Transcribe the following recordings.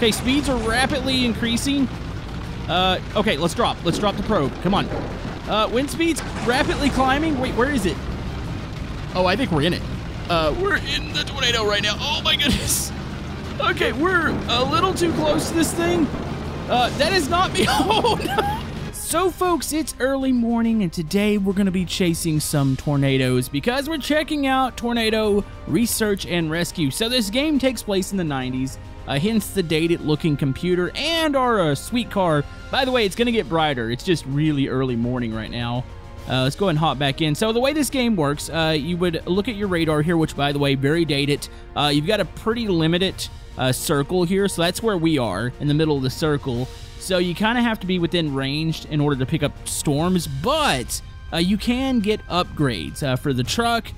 Okay, speeds are rapidly increasing. Uh, okay, let's drop. Let's drop the probe. Come on. Uh, wind speeds rapidly climbing. Wait, where is it? Oh, I think we're in it. Uh, we're in the tornado right now. Oh my goodness. Okay, we're a little too close to this thing. Uh, that is not me. Oh no. So, folks, it's early morning, and today we're going to be chasing some tornadoes because we're checking out Tornado Research and Rescue. So, this game takes place in the 90s, uh, hence the dated looking computer and our uh, sweet car. By the way, it's going to get brighter. It's just really early morning right now. Uh, let's go ahead and hop back in. So the way this game works, uh, you would look at your radar here, which by the way, very dated. Uh, you've got a pretty limited uh, circle here, so that's where we are, in the middle of the circle. So you kind of have to be within range in order to pick up storms, but you can get upgrades for the truck,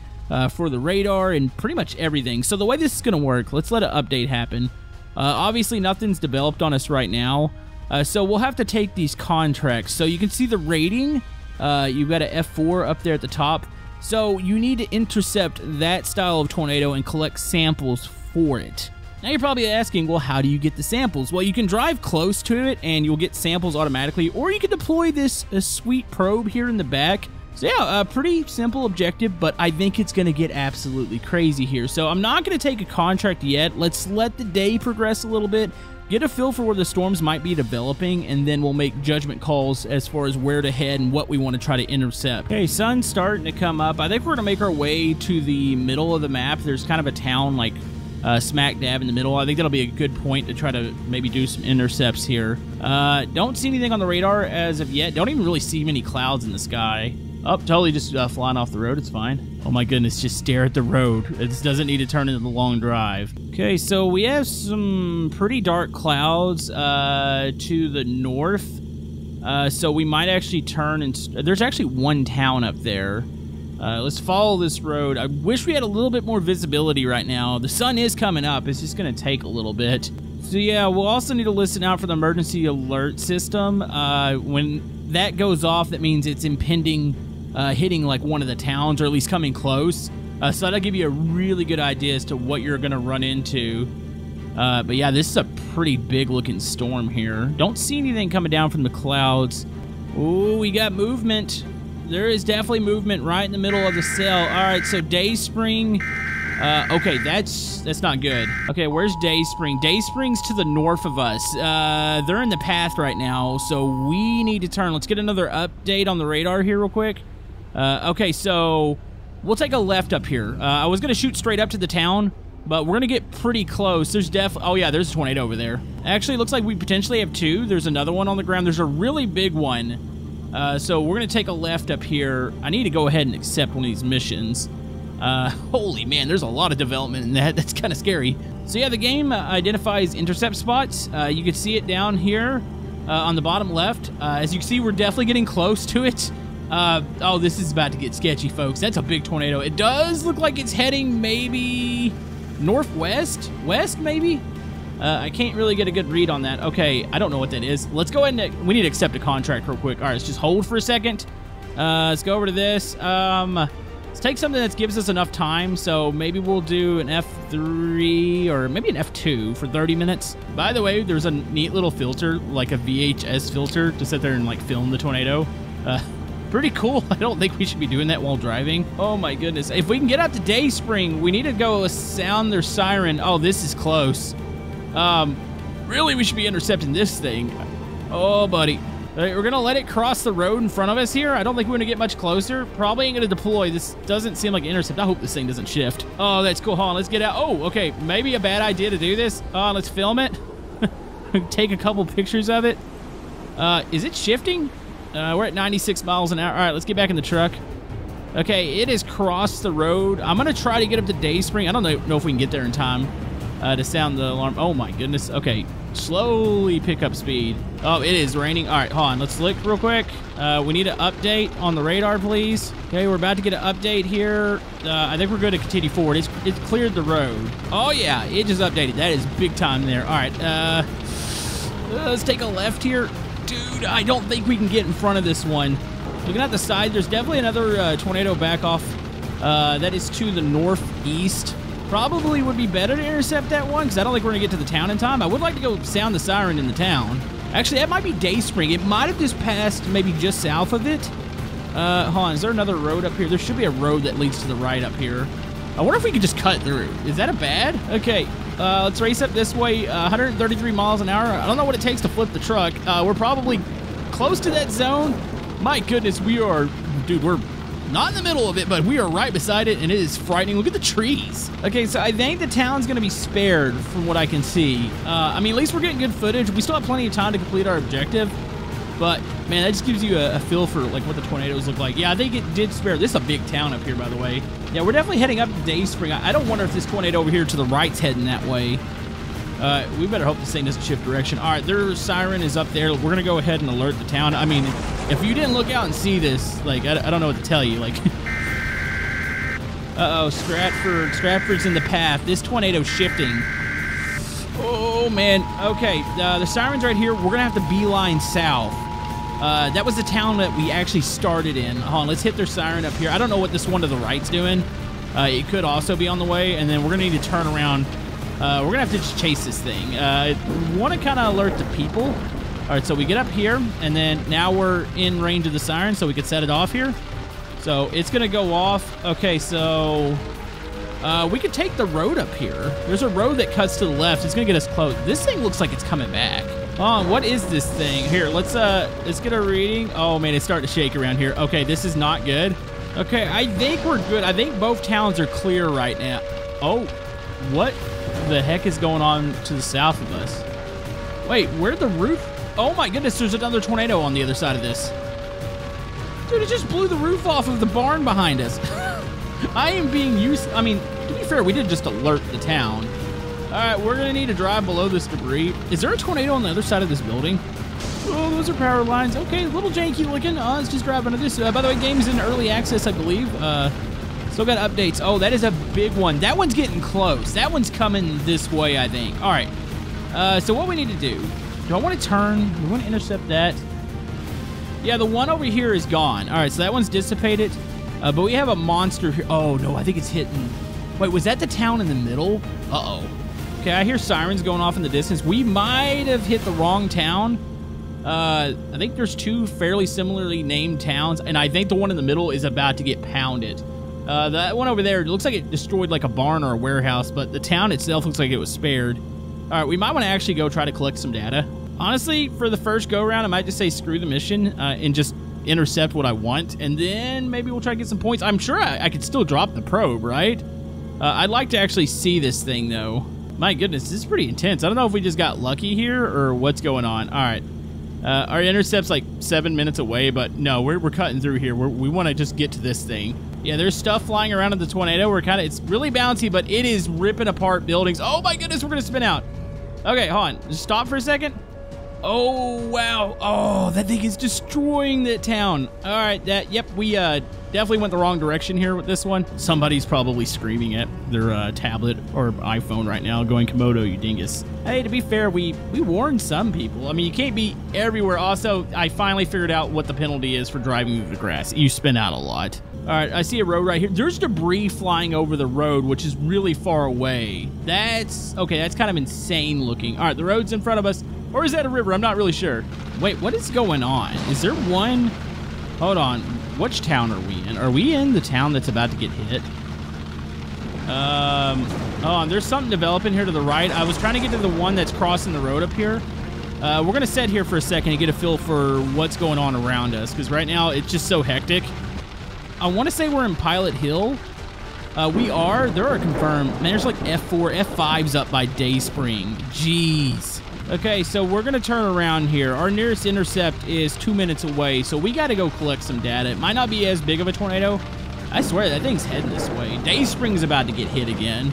for the radar, and pretty much everything. So the way this is going to work, let's let an update happen. Uh, obviously, nothing's developed on us right now, uh, so we'll have to take these contracts. So you can see the rating. Uh, you've got an F4 up there at the top. So you need to intercept that style of tornado and collect samples for it. Now you're probably asking, well, how do you get the samples? Well, you can drive close to it and you'll get samples automatically, or you can deploy this sweet probe here in the back. So yeah, a pretty simple objective, but I think it's going to get absolutely crazy here. So I'm not going to take a contract yet. Let's let the day progress a little bit, get a feel for where the storms might be developing, and then we'll make judgment calls as far as where to head and what we want to try to intercept. Okay, sun's starting to come up. I think we're going to make our way to the middle of the map. There's kind of a town like uh, smack dab in the middle. I think that'll be a good point to try to maybe do some intercepts here. Uh, don't see anything on the radar as of yet. Don't even really see many clouds in the sky. Oh, totally just uh, flying off the road. It's fine. Oh my goodness, just stare at the road. This doesn't need to turn into the long drive. Okay, so we have some pretty dark clouds uh, to the north. Uh, so we might actually turn and... There's actually one town up there. Uh, let's follow this road. I wish we had a little bit more visibility right now. The sun is coming up. It's just going to take a little bit. So yeah, we'll also need to listen out for the emergency alert system. Uh, when that goes off, that means it's impending uh, hitting like one of the towns or at least coming close. Uh, so that'll give you a really good idea as to what you're going to run into. Uh, but yeah, this is a pretty big looking storm here. Don't see anything coming down from the clouds. Oh, we got movement there is definitely movement right in the middle of the cell. All right, so Dayspring. Uh, okay, that's that's not good. Okay, where's Dayspring? Dayspring's to the north of us. Uh, they're in the path right now, so we need to turn. Let's get another update on the radar here real quick. Uh, okay, so we'll take a left up here. Uh, I was going to shoot straight up to the town, but we're going to get pretty close. There's def... Oh, yeah, there's a tornado over there. Actually, looks like we potentially have two. There's another one on the ground. There's a really big one uh, so we're going to take a left up here. I need to go ahead and accept one of these missions. Uh, holy man, there's a lot of development in that. That's kind of scary. So yeah, the game uh, identifies intercept spots. Uh, you can see it down here on the bottom left. As you can see, we're definitely getting close to it. Oh, this is about to get sketchy, folks. That's a big tornado. It does look like it's heading maybe northwest? West, maybe? Uh, I can't really get a good read on that. Okay, I don't know what that is. Let's go ahead and... We need to accept a contract real quick. All right, let's just hold for a second. Uh, let's go over to this. Um, let's take something that gives us enough time. So maybe we'll do an F3 or maybe an F2 for 30 minutes. By the way, there's a neat little filter, like a VHS filter, to sit there and like film the tornado. Uh, pretty cool. I don't think we should be doing that while driving. Oh my goodness. If we can get out to Dayspring, we need to go sound their siren. Oh, this is close. Um, really, we should be intercepting this thing. Oh, buddy. We're going to let it cross the road in front of us here. I don't think we're going to get much closer. Probably ain't going to deploy. This doesn't seem like an intercept. I hope this thing doesn't shift. Oh, that's cool. Hold on. Let's get out. Oh, okay. Maybe a bad idea to do this. Uh, let's film it. Take a couple pictures of it. Uh, is it shifting? Uh, we're at 96 miles an hour. All right, let's get back in the truck. Okay, it has crossed the road. I'm going to try to get up to Dayspring. I don't know, know if we can get there in time uh, to sound the alarm. Oh my goodness. Okay, slowly pick up speed. Oh, it is raining. All right, hold on. Let's look real quick. Uh, we need an update on the radar, please. Okay, we're about to get an update here. Uh, I think we're going to continue forward. It's, it's cleared the road. Oh yeah, it just updated. That is big time there. All right, uh, let's take a left here. Dude, I don't think we can get in front of this one. Looking at the side, there's definitely another uh, tornado back off. Uh, that is to the northeast. Probably would be better to intercept that one because I don't think we're going to get to the town in time. I would like to go sound the siren in the town. Actually, that might be Dayspring. It might have just passed maybe just south of it. Uh, hold on, is there another road up here? There should be a road that leads to the right up here. I wonder if we could just cut through. Is that a bad? Okay, uh, let's race up this way. Uh, 133 miles an hour. I don't know what it takes to flip the truck. Uh, we're probably close to that zone. My goodness, we are, dude, we're not in the middle of it, but we are right beside it, and it is frightening. Look at the trees. Okay, so I think the town's going to be spared from what I can see. Uh, I mean, at least we're getting good footage. We still have plenty of time to complete our objective. But man, that just gives you a, a, feel for like what the tornadoes look like. Yeah, I think it did spare. This is a big town up here, by the way. Yeah, we're definitely heading up to Dayspring. I, I don't wonder if this tornado over here to the right's heading that way. Uh, we better hope this thing doesn't shift direction. All right, their siren is up there. We're gonna go ahead and alert the town. I mean, if you didn't look out and see this, like I, I don't know what to tell you. Like, uh oh, Stratford. Stratford's in the path. This tornado's shifting. Oh man. Okay, uh, the siren's right here. We're gonna have to beeline south. Uh, that was the town that we actually started in. Hold on, let's hit their siren up here. I don't know what this one to the right's doing. Uh, it could also be on the way, and then we're gonna need to turn around. Uh, we're gonna have to just chase this thing. Uh, want to kind of alert the people. All right, so we get up here, and then now we're in range of the siren, so we could set it off here. So it's gonna go off. Okay, so uh, we could take the road up here. There's a road that cuts to the left. It's gonna get us close. This thing looks like it's coming back. Oh, what is this thing? Here, let's uh, let's get a reading. Oh man, it's starting to shake around here. Okay, this is not good. Okay, I think we're good. I think both towns are clear right now. Oh, what the heck is going on to the south of us? Wait, where'd the roof? Oh my goodness, there's another tornado on the other side of this. Dude, it just blew the roof off of the barn behind us. I am being used. I mean, to be fair, we did just alert the town. All right, we're gonna need to drive below this debris. Is there a tornado on the other side of this building? Oh, those are power lines. Okay, a little janky looking. Uh, let's just grab into this. Uh, by the way, game's in early access, I believe. Uh, still got updates. Oh, that is a big one. That one's getting close. That one's coming this way, I think. All right. Uh, so what we need to do? Do I want to turn? Do we want to intercept that? Yeah, the one over here is gone. All right, so that one's dissipated. Uh, but we have a monster here. Oh, no, I think it's hitting. Wait, was that the town in the middle? Uh-oh. Okay, I hear sirens going off in the distance. We might have hit the wrong town. Uh, I think there's two fairly similarly named towns, and I think the one in the middle is about to get pounded. Uh, that one over there, looks like it destroyed like a barn or a warehouse, but the town itself looks like it was spared. All right, we might want to actually go try to collect some data. Honestly, for the first go around, I might just say screw the mission uh, and just intercept what I want, and then maybe we'll try to get some points. I'm sure I, I could still drop the probe, right? Uh, I'd like to actually see this thing, though. My goodness, this is pretty intense. I don't know if we just got lucky here or what's going on. All right. Uh, our intercept's like seven minutes away, but no, we're, we're cutting through here. We're, we want to just get to this thing. Yeah, there's stuff flying around in the tornado. We're kind of, it's really bouncy, but it is ripping apart buildings. Oh my goodness, we're going to spin out. Okay, hold on. Just stop for a second. Oh, wow. Oh, that thing is destroying that town. All right, that, yep, we uh, definitely went the wrong direction here with this one. Somebody's probably screaming at their uh, tablet or iPhone right now, going, Camodo, you dingus. Hey, to be fair, we, we warned some people. I mean, you can't be everywhere. Also, I finally figured out what the penalty is for driving through the grass. You spin out a lot. All right, I see a road right here. There's debris flying over the road, which is really far away. That's, okay, that's kind of insane looking. All right, the road's in front of us. Or is that a river? I'm not really sure. Wait, what is going on? Is there one? Hold on. Which town are we in? Are we in the town that's about to get hit? Um, oh, there's something developing here to the right. I was trying to get to the one that's crossing the road up here. Uh, we're going to sit here for a second and get a feel for what's going on around us because right now it's just so hectic. I want to say we're in Pilot Hill. Uh, we are. There are confirmed. Man, there's like F4, F5's up by Dayspring. Jeez. Okay, so we're going to turn around here. Our nearest intercept is two minutes away, so we got to go collect some data. It might not be as big of a tornado. I swear, that thing's heading this way. Dayspring's about to get hit again.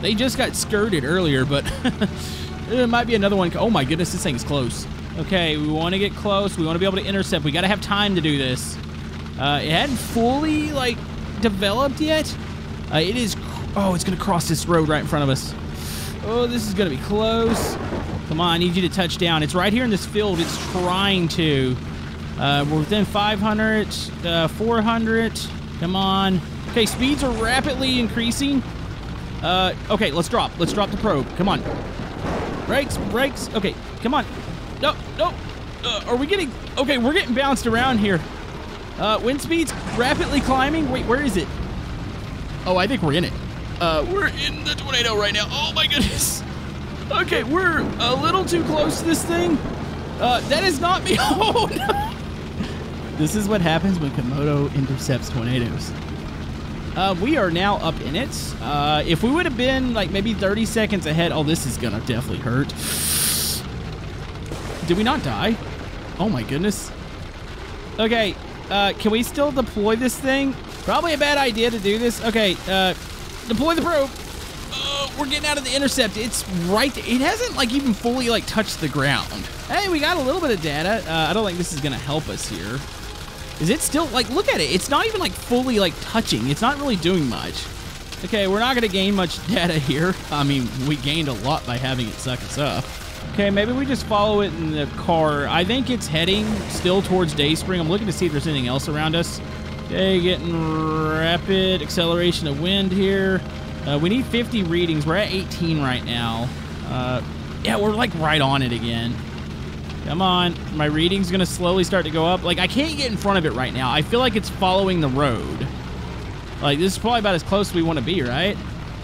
They just got skirted earlier, but it might be another one. Oh my goodness, this thing's close. Okay, we want to get close. We want to be able to intercept. We got to have time to do this. Uh, it hadn't fully, like, developed yet. Uh, it is... Oh, it's going to cross this road right in front of us. Oh, this is going to be close. Come on, I need you to touch down. It's right here in this field. It's trying to. Uh, we're within 500, uh, 400. Come on. Okay, speeds are rapidly increasing. Uh, okay, let's drop. Let's drop the probe. Come on. Brakes, brakes. Okay, come on. No, no. Uh, are we getting... Okay, we're getting bounced around here. Uh, wind speed's rapidly climbing. Wait, where is it? Oh, I think we're in it. Uh, we're in the tornado right now. Oh my goodness. Okay, we're a little too close to this thing. Uh, that is not me. Oh no. This is what happens when Camodo intercepts tornadoes. Uh, we are now up in it. Uh, if we would have been like maybe 30 seconds ahead, oh, this is gonna definitely hurt. Did we not die? Oh my goodness. Okay, uh, can we still deploy this thing? Probably a bad idea to do this. Okay, uh, deploy the probe. We're getting out of the intercept. It's right. It hasn't like even fully like touched the ground. Hey, we got a little bit of data. Uh, I don't think this is gonna help us here. Is it still like? Look at it. It's not even like fully like touching. It's not really doing much. Okay, we're not gonna gain much data here. I mean, we gained a lot by having it suck us up. Okay, maybe we just follow it in the car. I think it's heading still towards Dayspring. I'm looking to see if there's anything else around us. Okay, getting rapid acceleration of wind here. Uh, we need 50 readings. We're at 18 right now. Uh, yeah, we're like right on it again. Come on. My reading's going to slowly start to go up. Like, I can't get in front of it right now. I feel like it's following the road. Like, this is probably about as close as we want to be, right?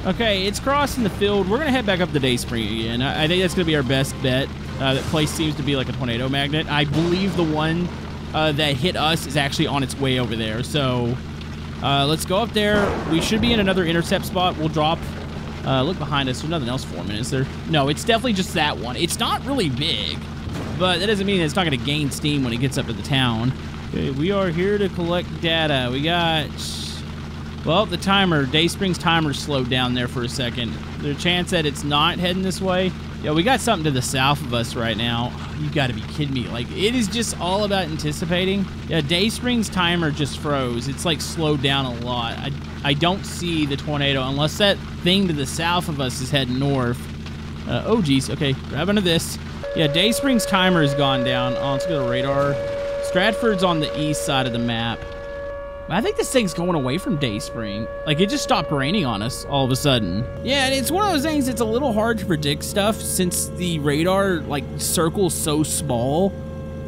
Okay, it's crossing the field. We're going to head back up to Dayspring again. I, I think that's going to be our best bet. Uh, that place seems to be like a tornado magnet. I believe the one uh, that hit us is actually on its way over there. So uh, let's go up there. We should be in another intercept spot. We'll drop. Uh, look behind us. There's nothing else forming, is there? No, it's definitely just that one. It's not really big, but that doesn't mean it's not going to gain steam when it gets up to the town. Okay, we are here to collect data. We got well, the timer, Dayspring's timer slowed down there for a second. There's a chance that it's not heading this way. Yeah, we got something to the south of us right now. You gotta be kidding me. Like, it is just all about anticipating. Yeah, Dayspring's timer just froze. It's like slowed down a lot. I, I don't see the tornado unless that thing to the south of us is heading north. Uh, oh, geez. Okay, grab into this. Yeah, Dayspring's timer has gone down. Oh, let's go to radar. Stratford's on the east side of the map. I think this thing's going away from Dayspring. Like, it just stopped raining on us all of a sudden. Yeah, and it's one of those things it's a little hard to predict stuff since the radar, like, circle's so small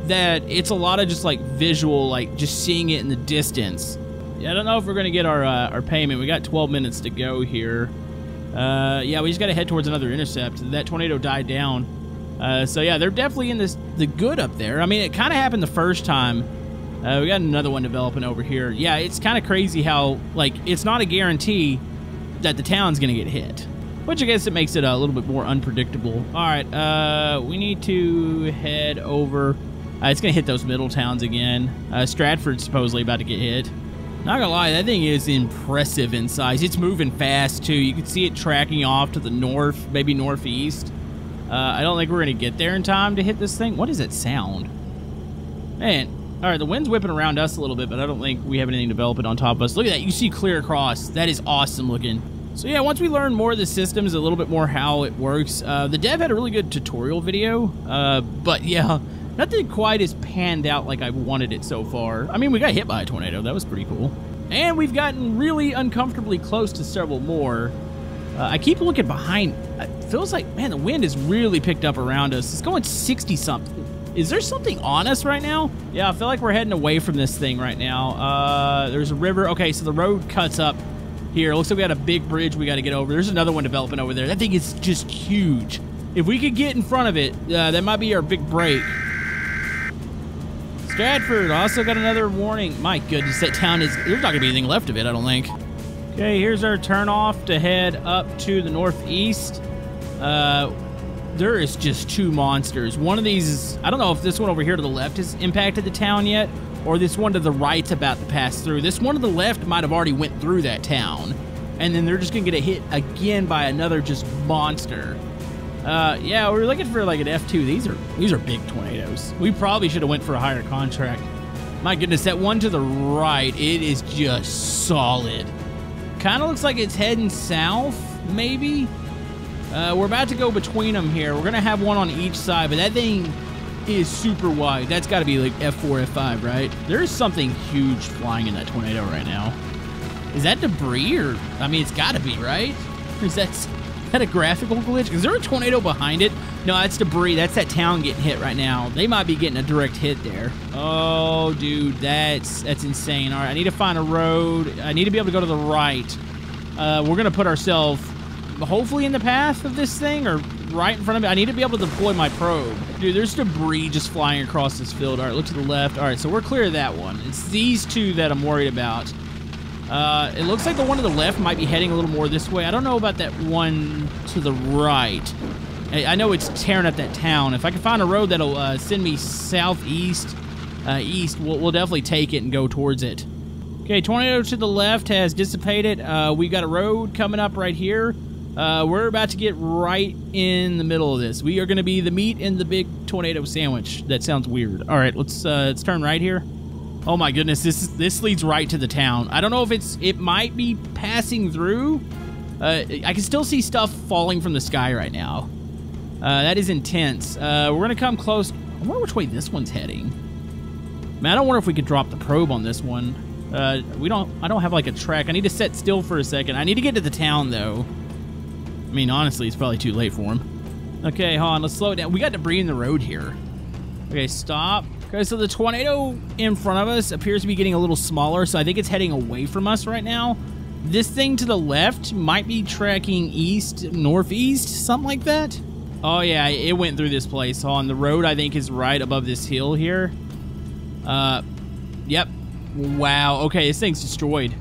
that it's a lot of just, like, visual, like, just seeing it in the distance. Yeah, I don't know if we're going to get our, uh, our payment. We got 12 minutes to go here. Uh, yeah, we just got to head towards another intercept. That tornado died down. Uh, so, yeah, they're definitely in this the good up there. I mean, it kind of happened the first time uh, we got another one developing over here. Yeah, it's kind of crazy how, like, it's not a guarantee that the town's going to get hit. Which I guess it makes it a little bit more unpredictable. All right, uh, we need to head over. Uh, it's going to hit those middle towns again. Uh, Stratford's supposedly about to get hit. Not gonna lie, that thing is impressive in size. It's moving fast too. You can see it tracking off to the north, maybe northeast. Uh, I don't think we're gonna get there in time to hit this thing. What is that sound? Man, all right, the wind's whipping around us a little bit, but I don't think we have anything developing on top of us. Look at that. You see clear across. That is awesome looking. So yeah, once we learn more of the systems, a little bit more how it works, uh, the dev had a really good tutorial video, uh, but yeah, nothing quite as panned out like I wanted it so far. I mean, we got hit by a tornado. That was pretty cool. And we've gotten really uncomfortably close to several more. Uh, I keep looking behind. It feels like, man, the wind has really picked up around us. It's going 60-something. Is there something on us right now? Yeah, I feel like we're heading away from this thing right now. Uh, there's a river. Okay, so the road cuts up here. Looks like we got a big bridge we got to get over. There's another one developing over there. That thing is just huge. If we could get in front of it, uh, that might be our big break. Stratford also got another warning. My goodness, that town is... There's not going to be anything left of it, I don't think. Okay, here's our turn off to head up to the northeast. Uh, there is just two monsters. One of these is, I don't know if this one over here to the left has impacted the town yet, or this one to the right's about to pass through. This one to the left might have already went through that town, and then they're just gonna get a hit again by another just monster. Uh, yeah, we're looking for like an F2. These are these are big tornadoes. We probably should have went for a higher contract. My goodness, that one to the right, it is just solid. Kind of looks like it's heading south, maybe. Uh, we're about to go between them here. We're going to have one on each side, but that thing is super wide. That's got to be like F4, F5, right? There's something huge flying in that tornado right now. Is that debris or, I mean, it's got to be, right? is that, is that a graphical glitch? Is there a tornado behind it? No, that's debris. That's that town getting hit right now. They might be getting a direct hit there. Oh, dude, that's that's insane. All right, I need to find a road. I need to be able to go to the right. Uh, we're gonna put ourselves hopefully in the path of this thing or right in front of me. I need to be able to deploy my probe. Dude, there's debris just flying across this field. All right, look to the left. All right, so we're clear of that one. It's these two that I'm worried about. Uh, it looks like the one to the left might be heading a little more this way. I don't know about that one to the right. I, I know it's tearing up that town. If I can find a road that'll uh, send me southeast, uh, east, we'll, we'll definitely take it and go towards it. Okay, tornado to the left has dissipated. Uh, we got a road coming up right here. Uh, we're about to get right in the middle of this. We are going to be the meat in the big tornado sandwich. That sounds weird. All right, let's uh, let's turn right here. Oh my goodness, this this leads right to the town. I don't know if it's it might be passing through. Uh, I can still see stuff falling from the sky right now. Uh, that is intense. Uh, we're gonna come close. I wonder which way this one's heading. Man, I don't wonder if we could drop the probe on this one. Uh, we don't. I don't have like a track. I need to set still for a second. I need to get to the town though. I mean, honestly, it's probably too late for him. Okay, hold on. Let's slow it down. We got debris in the road here. Okay, stop. Okay, so the tornado in front of us appears to be getting a little smaller, so I think it's heading away from us right now. This thing to the left might be tracking east, northeast, something like that. Oh, yeah, it went through this place. On the road, I think, is right above this hill here. Uh, yep. Wow. Okay, this thing's destroyed.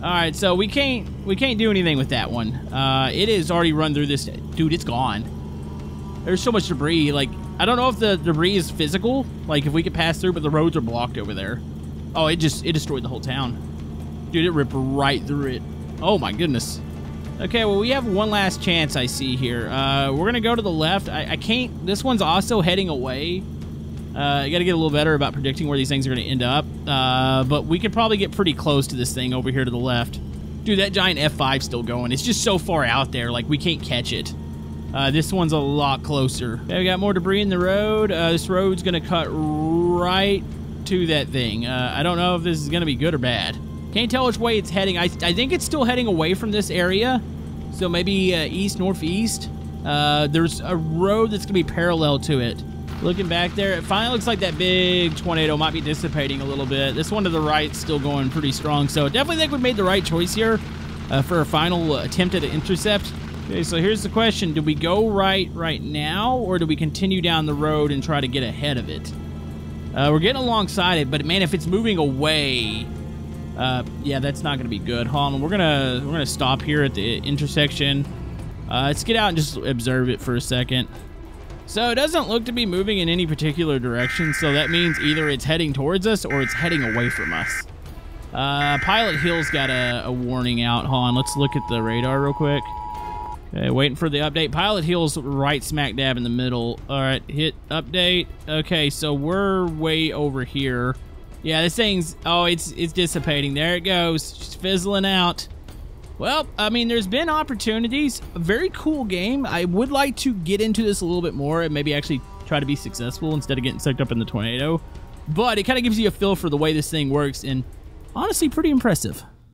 All right, so we can't we can't do anything with that one. Uh, it is already run through this. Dude, it's gone. There's so much debris. Like, I don't know if the debris is physical. Like, if we could pass through, but the roads are blocked over there. Oh, it just it destroyed the whole town. Dude, it ripped right through it. Oh my goodness. Okay, well, we have one last chance I see here. Uh, we're going to go to the left. I, I can't... This one's also heading away. Uh, you got to get a little better about predicting where these things are going to end up. Uh, but we could probably get pretty close to this thing over here to the left. Dude, that giant F5 still going. It's just so far out there, like we can't catch it. Uh, this one's a lot closer. Okay, we got more debris in the road. Uh, this road's going to cut right to that thing. Uh, I don't know if this is going to be good or bad. Can't tell which way it's heading. I, I think it's still heading away from this area. So maybe uh, east, northeast. there's a road that's going to be parallel to it. Looking back there, it finally looks like that big tornado might be dissipating a little bit. This one to the right still going pretty strong. So definitely think we made the right choice here uh, for a final attempt at an intercept. Okay, so here's the question. Do we go right right now, or do we continue down the road and try to get ahead of it? Uh, we're getting alongside it, but man, if it's moving away, uh, yeah, that's not going to be good. Hold on, we're gonna we're gonna stop here at the intersection. Uh, let's get out and just observe it for a second. So it doesn't look to be moving in any particular direction, so that means either it's heading towards us or it's heading away from us. Uh, Pilot Hill's got a, a warning out. Hold on, let's look at the radar real quick. Okay, waiting for the update. Pilot Hill's right smack dab in the middle. All right, hit update. Okay, so we're way over here. Yeah, this thing's, oh, it's it's dissipating. There it goes, just fizzling out. Well, I mean, there's been opportunities. A very cool game. I would like to get into this a little bit more and maybe actually try to be successful instead of getting sucked up in the tornado. But it kind of gives you a feel for the way this thing works and honestly pretty impressive.